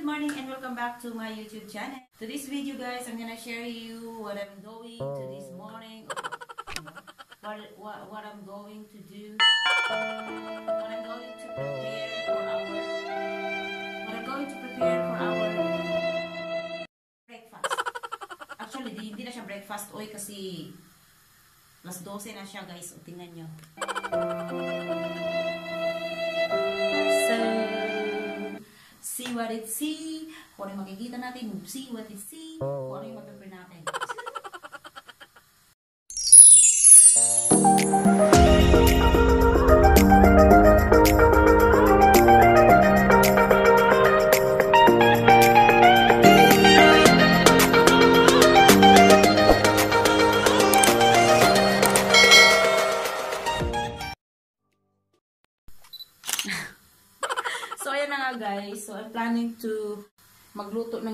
good morning and welcome back to my YouTube channel. To this video guys, I'm gonna share you what I'm doing to this morning. What, what, what I'm going to do. What I'm going to prepare for our what I'm going to prepare for our breakfast. Actually, di, hindi na siya breakfast oy kasi Las 12 na siya guys. O, tingnan nyo. What it see. Kung ano yung makikita natin, see what it see. Kung ano yung mag-prepare natin.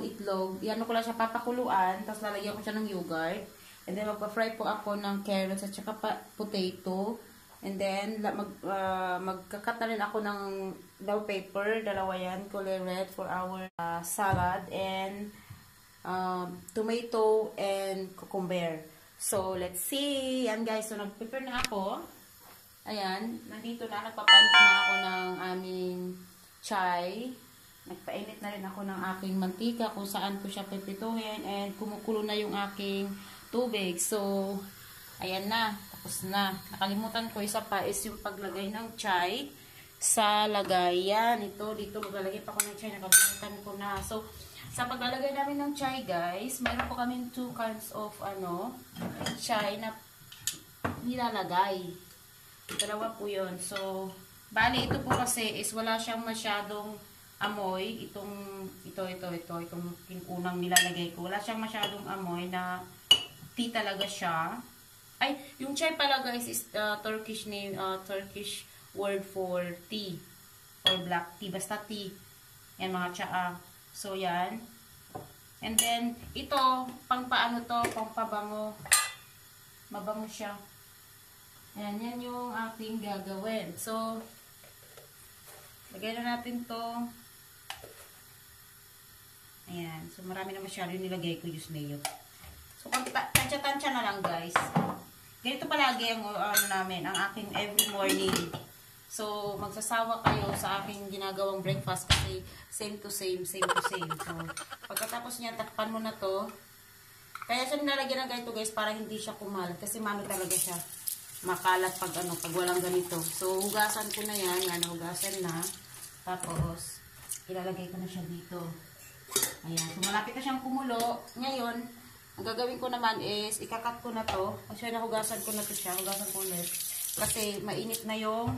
Itlog. Yan ko lang siya papakuluan. Tapos lalagyan ko siya ng yogurt. And then, magpa-fry po ako ng carrots at saka potato. And then, mag, uh, magkakat na rin ako ng bell pepper. Dalawa yan. Kulay red for our uh, salad. And um, tomato and cucumber. So, let's see. Yan guys. So, nag-prepare na ako. Ayan. Nandito na. Nagpapanit na ako ng aming chai. Nagpainit na rin ako ng aking mantika kung saan ko siya pipituhin and kumukulo na yung aking tubig. So, ayan na. Tapos na. Nakalimutan ko isa pa is yung paglagay ng chai sa lagayan. Ito, dito maglalagay pa ako ng chai. Nakalimutan ko na. So, sa paglalagay namin ng chai guys, mayroon po kami two kinds of ano, chai na nilalagay. Dalawa po yun. So, bali ito po kasi is wala siyang masyadong amoy. Itong, ito, ito, ito, itong unang nilalagay ko. Wala siyang masyadong amoy na tea talaga siya. Ay, yung chai pala guys is uh, Turkish name, uh, Turkish word for tea. Or black tea. Basta tea. Yan mga tsaa. So, yan. And then, ito, pang paano to, pang pabango. Mabango siya. Ayan, yan yung ating gagawin. So, lagay na natin to. Ayan. So, marami na masyado yung nilagay ko yung mayo. So, tansya-tansya na lang, guys. Ganito palagi ang ano namin, ang aking every morning. So, magsasawa kayo sa aking ginagawang breakfast kasi same to same, same to same. So, pagkatapos niya, takpan mo na to. Kaya siya nilalagyan ng ganito, guys, para hindi siya kumalat. Kasi mano talaga siya makalat pag ano, pag walang ganito. So, hugasan ko na yan. Yan, hugasan na. Tapos, ilalagay ko na siya dito. Ayan. So, malapit na siyang kumulo. Ngayon, ang gagawin ko naman is, ikakat ko na to. Kasi nahugasan ko na to siya. Hugasan ko ulit. Kasi, mainit na yung,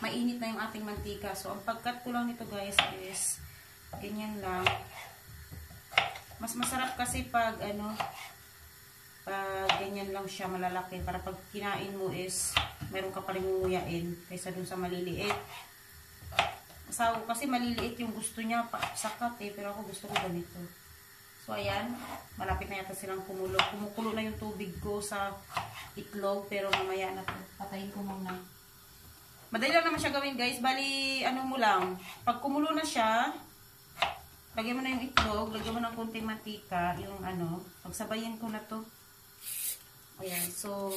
mainit na yung ating mantika. So, ang pagkat ko lang nito guys is, ganyan lang. Mas masarap kasi pag, ano, pag ganyan lang siya malalaki para pag kinain mo is meron ka pa rin kaysa dun sa maliliit asawa kasi maliliit yung gusto niya pa, sakat eh pero ako gusto ko ganito. So ayan malapit na yata silang kumulo. Kumukulo na yung tubig ko sa itlog pero mamaya na to. Patayin ko muna. Madali lang naman siya gawin guys. Bali ano mo lang pag kumulo na siya lagyan mo na yung itlog lagyan mo ng konting mantika yung ano pagsabayin ko na to. Ayan, so,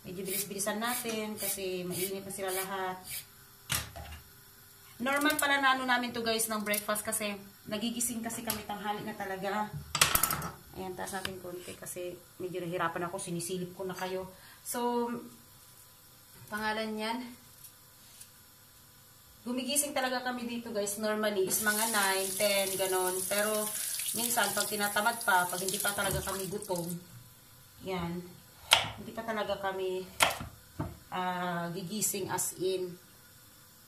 medyo bilis-bilisan natin kasi mainit na sila lahat. Normal pala na ano namin to guys ng breakfast kasi nagigising kasi kami tanghali na talaga. Ayan, taas natin konti kasi medyo nahirapan ako, sinisilip ko na kayo. So, pangalan yan. Gumigising talaga kami dito guys, normally is mga 9, 10, ganon. Pero, minsan, pag tinatamad pa, pag hindi pa talaga kami gutom, yan. Hindi pa talaga kami uh, gigising as in.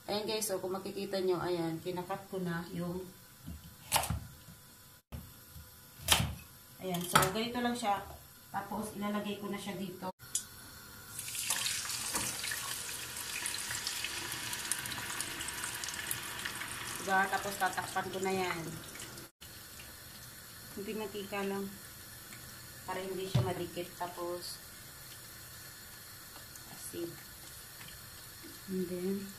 Ayan guys, so kung makikita nyo, ayan, kinakat ko na yung ayan, so ganito lang siya. Tapos ilalagay ko na siya dito. Diba? Tapos tatakpan ko na yan. Hindi matika lang para hindi siya madikit tapos asin and then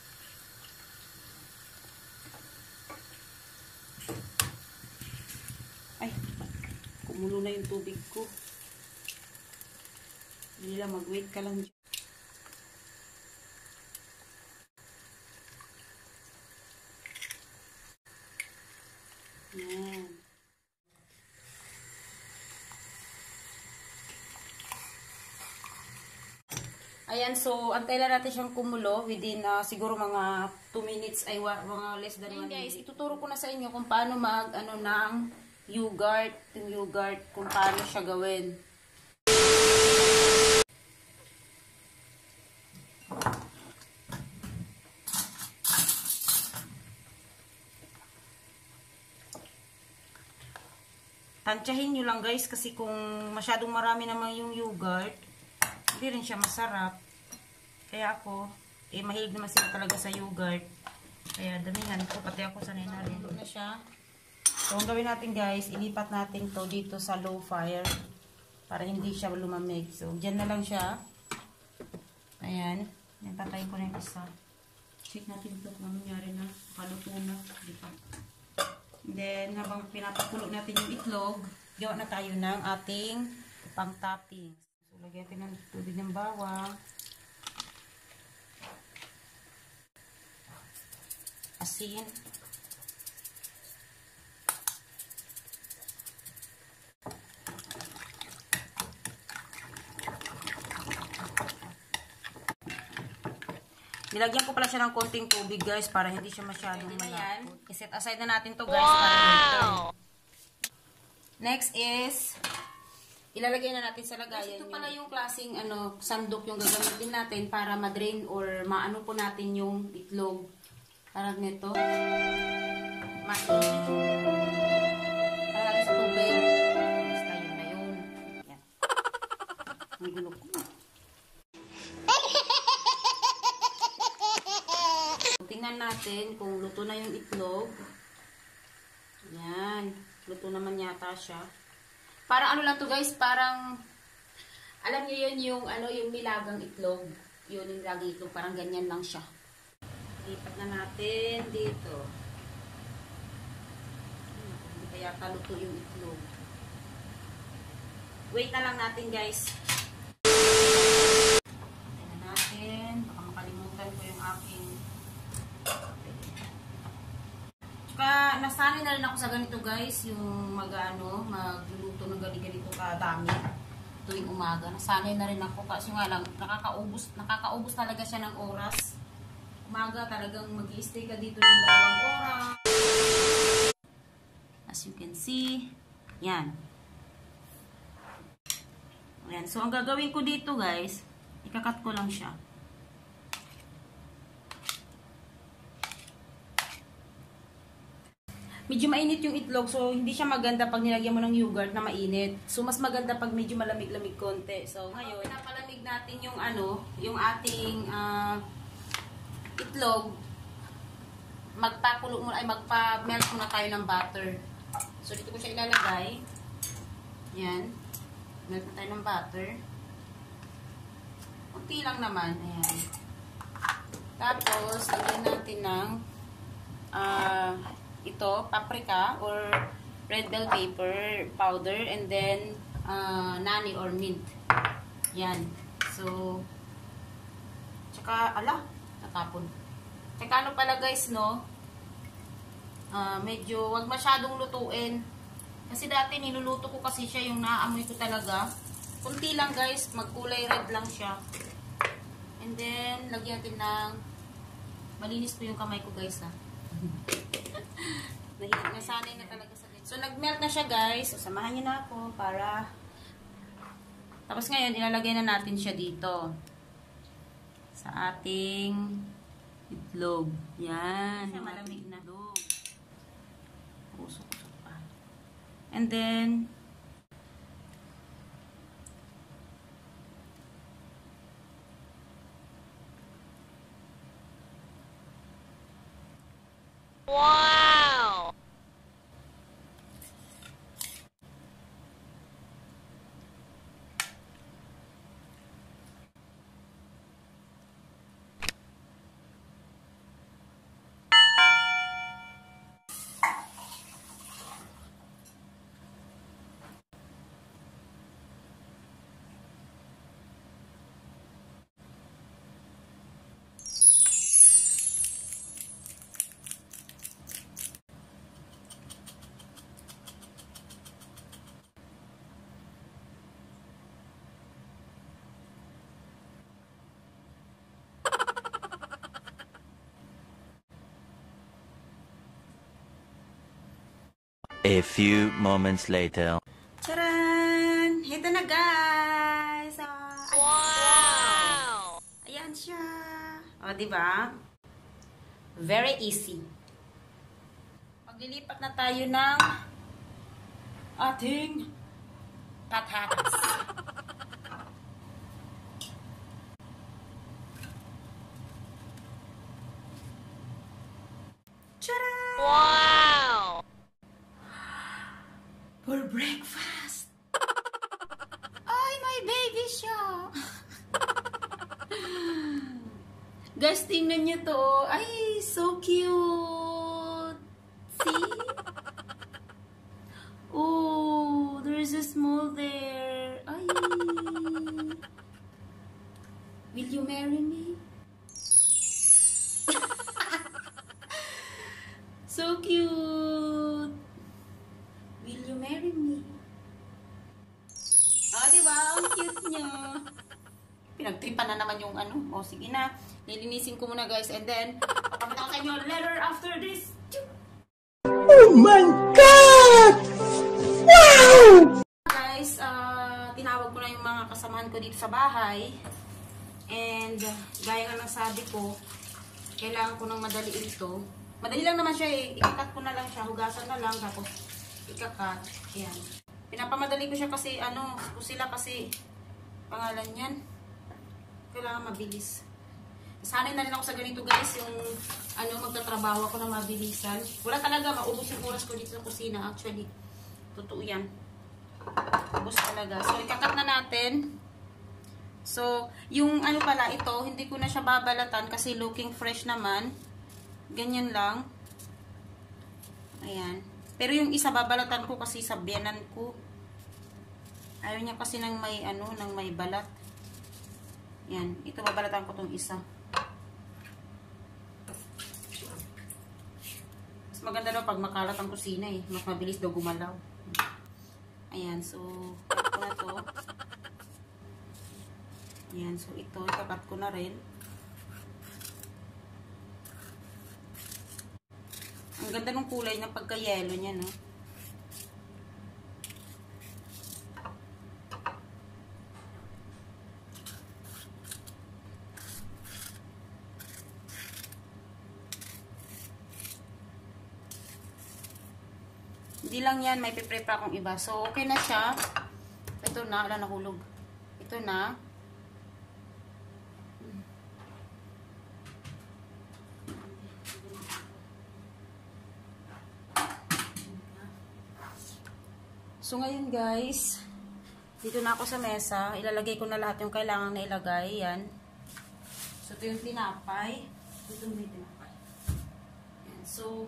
Kumulo na yung tubig ko. Lang, mag-wait ka lang dyan. Yan. Ayan, so antay lang natin siyang kumulo within uh, siguro mga 2 minutes ay mga less than 1 guys, ituturo ko na sa inyo kung paano mag ano ng yogurt, yung yogurt, kung paano siya gawin. Tansyahin nyo lang guys kasi kung masyadong marami naman yung yogurt, hindi rin siya masarap. Kaya ako, eh mahilig naman sila talaga sa yogurt. Kaya damihan ko, pati ako sanay na rin. na siya. So, ang gawin natin guys, ilipat natin to dito sa low fire para hindi siya lumamig. So, dyan na lang siya. Ayan. Yan, patayin ko na yung isa. Check natin ito kung nangyari na. Kaluto na. Di pa. Then, habang pinapakulo natin yung itlog, gawa na tayo ng ating pang-topping. So, lagyan natin ng tubig ng bawang. Asin. Nilagyan ko pala siya ng konting tubig guys para hindi siya masyadong malapot. I-set aside na natin to guys wow! para. Next is ilalagay na natin sa lagayan. Ito pala yung klaseng ano, sandok yung gagamitin natin para ma-drain or maano po natin yung itlog. Parang nito. Mainit. Para natin sa tubig. Basta yun na yun. Yan. Ang gulo ko. Tingnan natin kung luto na yung itlog. Yan. Luto naman yata siya. Para ano lang to guys, parang alam niyo yun yung ano yung nilagang itlog. Yun yung nilagang itlog, parang ganyan lang siya. Lipat na natin dito. Hindi kaya luto yung itlog. Wait na lang natin guys. Tingnan natin. Baka makalimutan ko yung aking Tsaka, nasanay na rin ako sa ganito guys, yung mag-ano, magluluto ng ganito kadami tuwing umaga. Nasanay na rin ako kasi nga lang, nakakaubos, nakakaubos talaga siya ng oras. Umaga talagang mag stay ka dito ng dalawang oras. As you can see, yan. Ayan. So, ang gagawin ko dito guys, ikakat ko lang siya. Medyo mainit yung itlog. So, hindi siya maganda pag nilagyan mo ng yogurt na mainit. So, mas maganda pag medyo malamig-lamig konti. So, ngayon, pinapalamig natin yung ano, yung ating uh, itlog. Magpakulo muna, ay magpa-melt muna tayo ng butter. So, dito ko siya ilalagay. Yan. Melt na tayo ng butter. Kunti lang naman. Ayan. Tapos, lagyan natin ng uh, ito, paprika or red bell pepper powder and then uh, nani or mint. Yan. So, tsaka, ala, natapon. Tsaka ano pala guys, no? Uh, medyo, wag masyadong lutuin. Kasi dati niluluto ko kasi siya yung naamoy ko talaga. Kunti lang guys, magkulay red lang siya. And then, lagyan natin ng malinis po yung kamay ko guys ha. Nasanay na talaga sa ganyan. So, nag-melt na siya, guys. So, samahan niyo na ako para... Tapos ngayon, ilalagay na natin siya dito. Sa ating itlog. Yan. Siya malamig na. Usok-usok pa. And then, Wow! A few moments later. Charan! Ito na guys! Ah, wow! Ayan siya. O, di ba? Very easy. Maglilipat na tayo ng ating patatas. Charan! Wow! For breakfast! Ay, my baby siya! Guys, tingnan niyo to. Ay, so cute! See? Oh, there's a small there. Ay! Will you marry me? so cute! Will you marry me? Ah, di ba? Ang cute niya. Pinagtripan na naman yung ano. O, sige na. Lilinisin ko muna, guys. And then, papakita ko sa inyo later after this. Oh my God! Wow! Guys, ah, tinawag ko na yung mga kasamahan ko dito sa bahay. And, uh, gaya nga ng sabi ko, kailangan ko ng madali ito. Madali lang naman siya eh. Ikakat ko na lang siya. Hugasan na lang. Tapos, ikakat. Ayan. Pinapamadali ko siya kasi, ano, sila kasi, pangalan yan. Kailangan mabilis. Sanay na rin ako sa ganito guys, yung ano, magtatrabaho ako na mabilisan. Wala talaga, maubos yung oras ko dito sa kusina actually. Totoo yan. Ubos talaga. So, ikakat na natin. So, yung ano pala, ito, hindi ko na siya babalatan kasi looking fresh naman. Ganyan lang. Ayan. Pero yung isa babalatan ko kasi sa biyanan ko. Ayaw niya kasi ng may ano, ng may balat. Yan. Ito babalatan ko tong isa. Mas maganda daw pag makalat ang kusina eh. Mas mabilis daw gumalaw. Ayan. So, ko na to. Ayan. So, ito. Ikakat ko na rin. Ang ganda ng kulay ng pagka-yellow niya, no? Hindi lang yan, may piprep akong iba. So, okay na siya. Ito na, wala nahulog. Ito na. So, ngayon guys, dito na ako sa mesa. Ilalagay ko na lahat yung kailangan na ilagay. Yan. So, ito yung tinapay. Ito yung tinapay. Yan. So,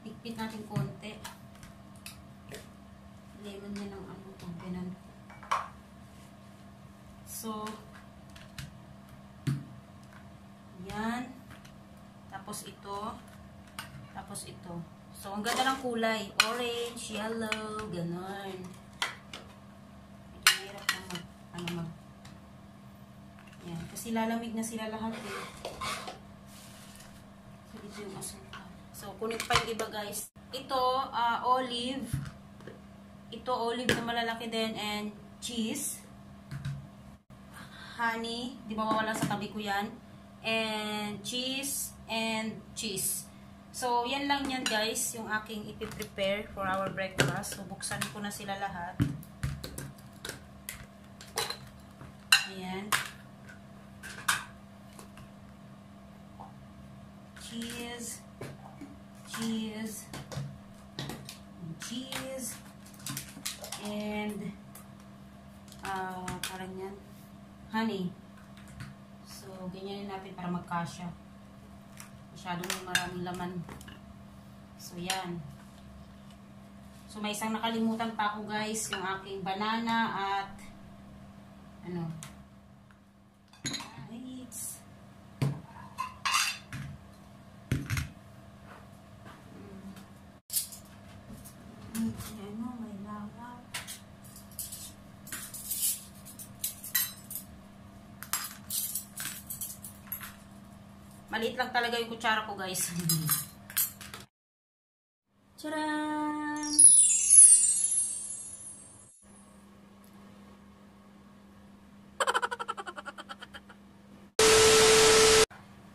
Ikpit natin konti. Lemon niya ng ano, pang ganun. So, yan. Tapos ito. Tapos ito. So, ang ganda ng kulay. Orange, yellow, ganun. Medyo mahirap na mag, ano mag, yan. Kasi lalamig na sila lahat eh. So, ito yung asukal. So, kunit pa yung iba guys. Ito, ah, olive. Ito, olive na malalaki din and cheese. Honey. Di ba mawala sa tabi ko yan. And cheese and cheese. So, yan lang yan guys, yung aking ipiprepare for our breakfast. So, buksan ko na sila lahat. Ayan. Cheese. Cheese. And cheese. And, ah, parang yan. Honey. So, ganyanin natin para magkasya. Masyadong maraming laman. So, yan. So, may isang nakalimutan pa ako guys. Yung aking banana at ano. Maliit lang talaga yung kutsara ko, guys. Tcharan!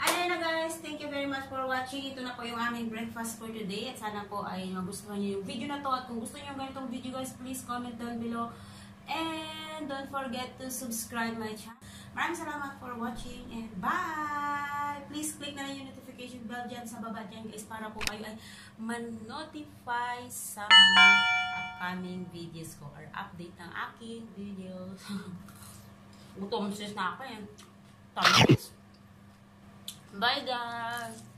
Ayan na guys, thank you very much for watching. Ito na po yung aming breakfast for today. At sana po ay magustuhan nyo yung video na to. At kung gusto nyo yung ganitong video guys, please comment down below. And don't forget to subscribe my channel. Maraming salamat for watching and bye! Please click na lang yung notification bell dyan sa baba dyan guys para po kayo ay man-notify sa mga upcoming videos ko or update ng aking videos. Gutom sis na ako eh. Tama. Bye guys!